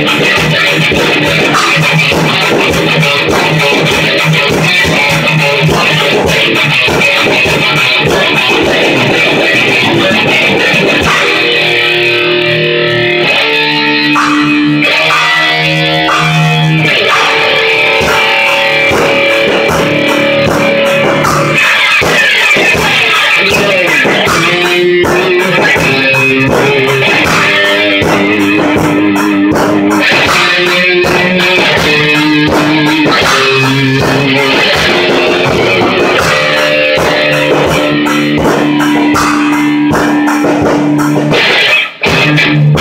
Thank you.